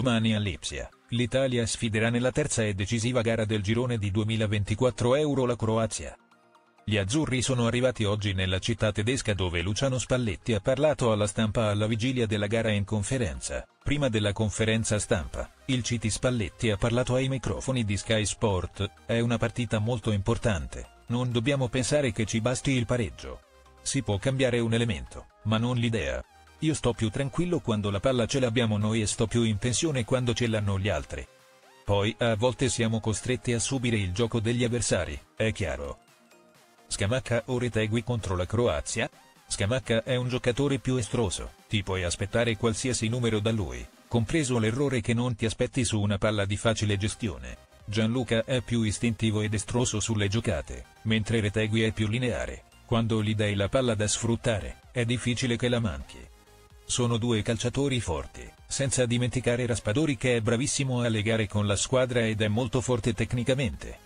Domani a Lipsia, l'Italia sfiderà nella terza e decisiva gara del girone di 2024 Euro la Croazia. Gli azzurri sono arrivati oggi nella città tedesca dove Luciano Spalletti ha parlato alla stampa alla vigilia della gara in conferenza. Prima della conferenza stampa, il Citi Spalletti ha parlato ai microfoni di Sky Sport, è una partita molto importante, non dobbiamo pensare che ci basti il pareggio. Si può cambiare un elemento, ma non l'idea. Io sto più tranquillo quando la palla ce l'abbiamo noi e sto più in pensione quando ce l'hanno gli altri. Poi a volte siamo costretti a subire il gioco degli avversari, è chiaro. Scamacca o Retegui contro la Croazia? Scamacca è un giocatore più estroso, ti puoi aspettare qualsiasi numero da lui, compreso l'errore che non ti aspetti su una palla di facile gestione. Gianluca è più istintivo ed estroso sulle giocate, mentre Retegui è più lineare, quando gli dai la palla da sfruttare, è difficile che la manchi. Sono due calciatori forti, senza dimenticare Raspadori che è bravissimo a legare con la squadra ed è molto forte tecnicamente.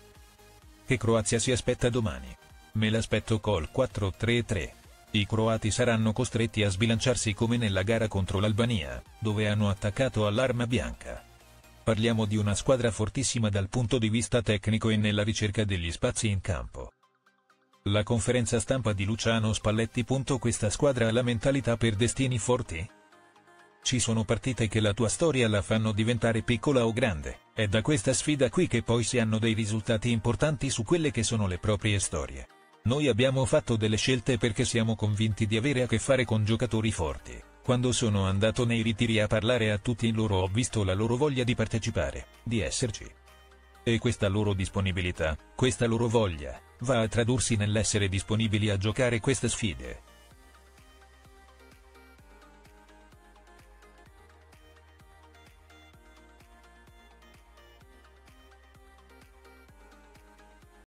Che Croazia si aspetta domani? Me l'aspetto col 4-3-3. I croati saranno costretti a sbilanciarsi come nella gara contro l'Albania, dove hanno attaccato all'arma bianca. Parliamo di una squadra fortissima dal punto di vista tecnico e nella ricerca degli spazi in campo. La conferenza stampa di Luciano Spalletti. Questa squadra ha la mentalità per destini forti? Ci sono partite che la tua storia la fanno diventare piccola o grande, è da questa sfida qui che poi si hanno dei risultati importanti su quelle che sono le proprie storie. Noi abbiamo fatto delle scelte perché siamo convinti di avere a che fare con giocatori forti. Quando sono andato nei ritiri a parlare a tutti loro ho visto la loro voglia di partecipare, di esserci. E questa loro disponibilità, questa loro voglia, va a tradursi nell'essere disponibili a giocare queste sfide.